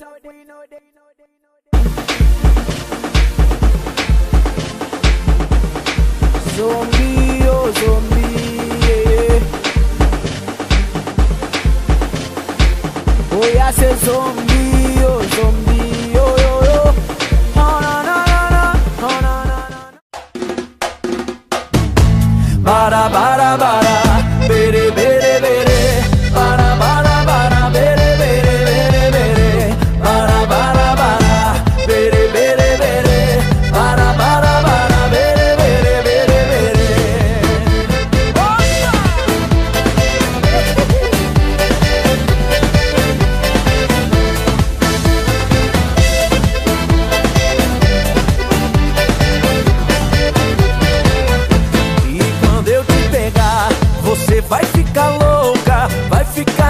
Oh, zombie, oh zombie, oh yeah, say zombie, oh zombie, oh yo yo, oh na na na na, oh na na na na. Bara bara bara.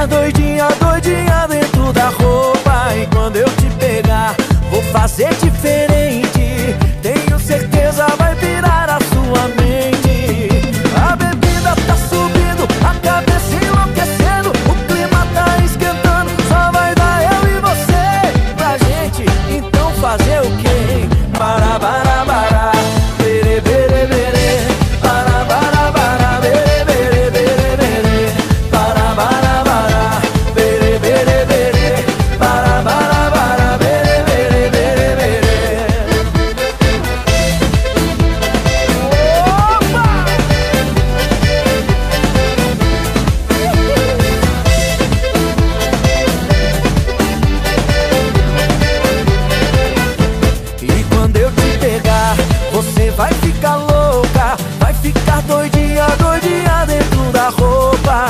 doidinha, doidinha dentro da roupa. E quando eu te pegar, vou fazer te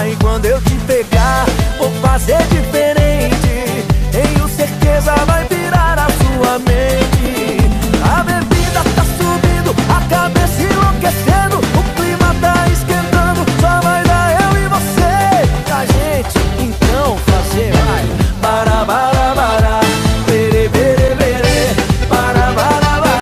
E quando eu te pegar, vou fazer diferente. Tenho certeza vai virar a sua mente. A bebida tá subindo, a cabeça enlouquecendo O clima tá esquentando, só vai dar eu e você. Pra gente então fazer, vai Bara bara bara, Berê, berê, berê bara bara bara.